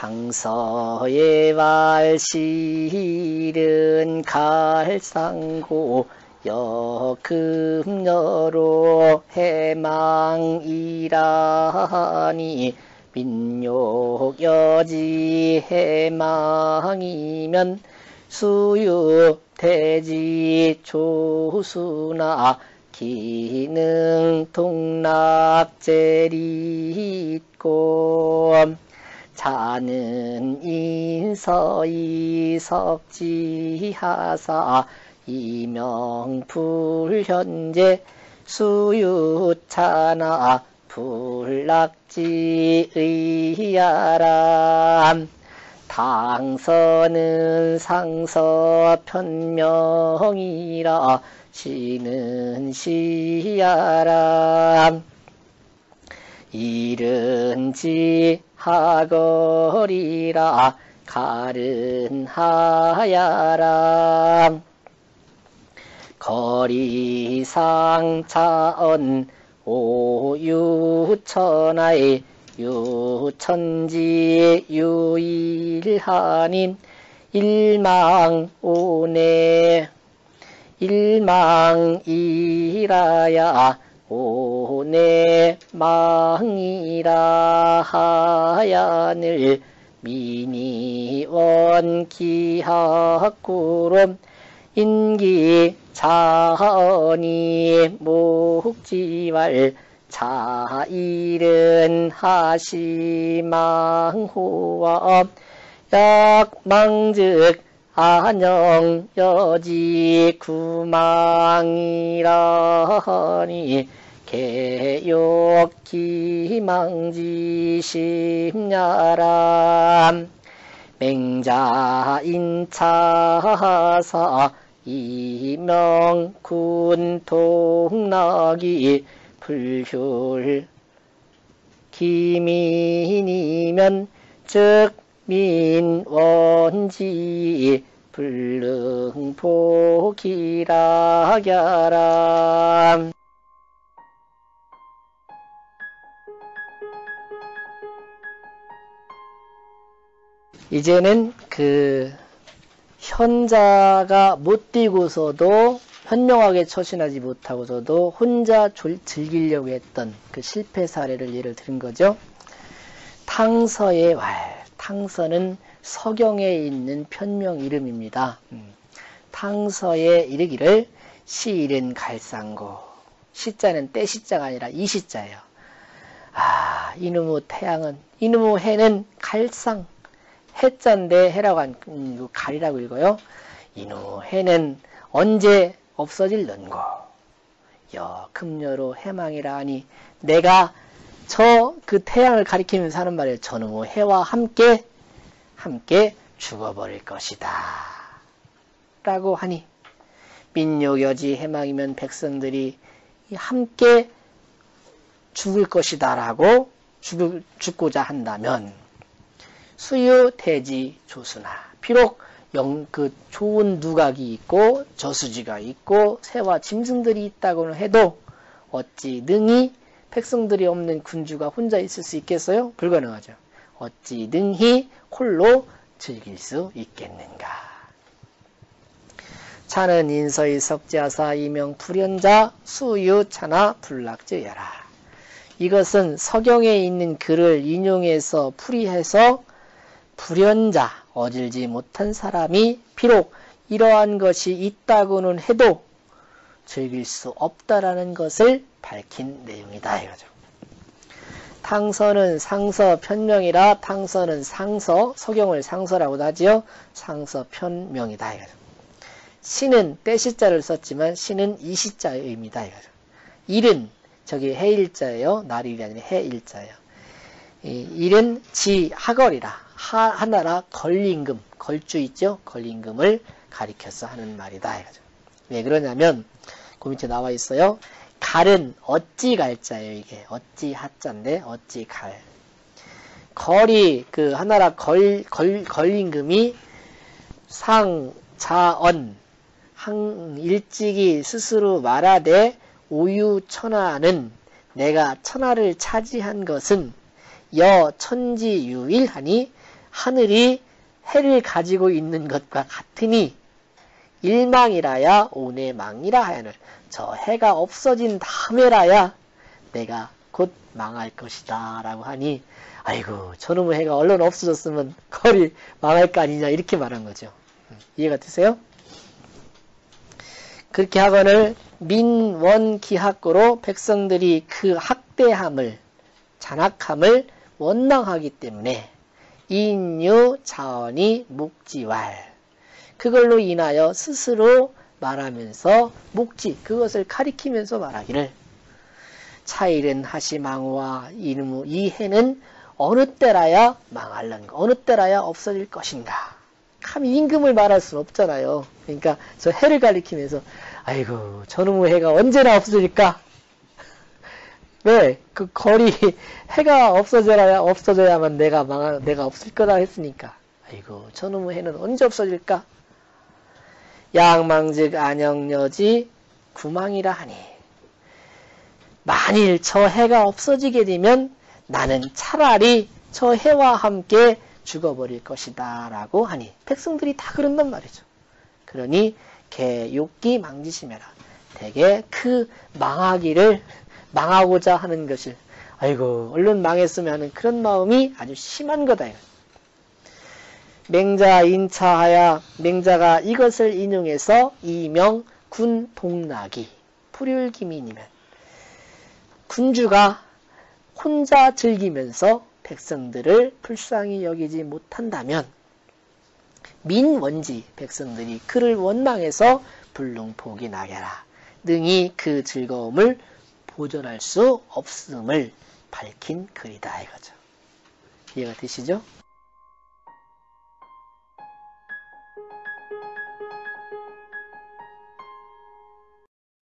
당서의 발실은 갈상고 여금여로 해망이라니 민욕여지 해망이면 수유대지 조수나 기능 동락제리 있고 자는 인서이 석지하사 이명불현재 수유차나 불락지의야람. 당서는 상서 편명이라. 시는 시야람 이른지 하거리라 가른 하야람 거리상 차언 오유천하의 유천지 유일하님 일망오네. 일망이라야 오네 망이라 하야늘 미니원 기하구름 인기 자언이 목지왈 자일은 하시망호와 약망즉 안영 여지 구망이라니 개욕 기망지 심야람 맹자인차사 이명군 동락이 불효 기민이면 즉 민원지 불능포기라갸람 이제는 그 현자가 못 뛰고서도 현명하게 처신하지 못하고서도 혼자 즐기려고 했던 그 실패 사례를 예를 들은 거죠. 탕서의 왈. 탕서는 서경에 있는 편명 이름입니다. 음. 탕서에 이르기를 시일은 갈상고. 시자는 때시자가 아니라 이시자예요. 아, 이놈의 태양은, 이놈의 해는 갈상. 해자인데 해라고 한, 음, 갈이라고 읽어요. 이놈의 해는 언제 없어질는고. 여, 금여로 해망이라 하니 내가 저 그 태양을 가리키면서 하는 말이에요. 저는 뭐 해와 함께 함께 죽어버릴 것이다. 라고 하니 민요여지 해망이면 백성들이 함께 죽을 것이다 라고 죽을, 죽고자 한다면 수유 대지 조수나 비록 영, 그 좋은 누각이 있고 저수지가 있고 새와 짐승들이 있다고는 해도 어찌 능히 백성들이 없는 군주가 혼자 있을 수 있겠어요? 불가능하죠. 어찌 능히 홀로 즐길 수 있겠는가? 차는 인서의 석자사 이명 불연자 수유차나 불락제여라. 이것은 서경에 있는 글을 인용해서 풀이해서 불연자, 어질지 못한 사람이 비록 이러한 것이 있다고는 해도 즐길 수 없다라는 것을 밝힌 내용이다 이거죠. 탕서는 상서 편명이라 탕서는 상서, 서경을 상서라고도 하지요. 상서 편명이다 이거죠. 신은 때시자를 썼지만 신은 이시자의 의미다 이거죠. 일은 저기 해일자예요. 날일이 아니라 해일자예요. 일은 지 하걸이라 하, 하나라 걸림금 걸주 있죠. 걸림금을 가리켜서 하는 말이다 이거죠. 왜 그러냐면 그 밑에 나와 있어요. 갈은 어찌 갈자예요, 이게. 어찌 하자인데, 어찌 갈. 걸이, 그, 하나라 걸, 걸, 걸림금이 상, 자, 언, 항, 일찍이 스스로 말하되, 오유 천하는 내가 천하를 차지한 것은 여 천지 유일하니 하늘이 해를 가지고 있는 것과 같으니 일망이라야 오내망이라 하여늘 저 해가 없어진 다음에라야 내가 곧 망할 것이다 라고 하니 아이고 저놈의 해가 얼른 없어졌으면 거리 망할 거 아니냐 이렇게 말한 거죠. 이해가 되세요? 그렇게 하거늘 민원기학고로 백성들이 그 학대함을 잔악함을 원망하기 때문에 인유 자언이 묵지왈 그걸로 인하여 스스로 말하면서 묵지 그것을 가리키면서 말하기를 차일은 하시망우와 이놈의 이 해는 어느 때라야 망할는가 어느 때라야 없어질 것인가 감히 임금을 말할 수는 없잖아요. 그러니까 저 해를 가리키면서 아이고 저놈의 해가 언제나 없어질까? 왜? 그 거리 해가 없어져야 없어져야만 내가 망하 내가 없을 거다 했으니까. 아이고 저놈의 해는 언제 없어질까? 양망즉 안영여지 구망이라 하니 만일 저 해가 없어지게 되면 나는 차라리 저 해와 함께 죽어버릴 것이다 라고 하니 백성들이 다 그런단 말이죠. 그러니 개욕기 망지심해라. 대개 그 망하기를 망하고자 하는 것을 아이고 얼른 망했으면 하는 그런 마음이 아주 심한 거다. 맹자 인차하야 맹자가 이것을 인용해서 이명 군 동락이 불율기민이면 군주가 혼자 즐기면서 백성들을 불쌍히 여기지 못한다면 민원지 백성들이 그를 원망해서 불능복이 나게라 능히 그 즐거움을 보존할 수 없음을 밝힌 글이다 이거죠. 이해가 되시죠?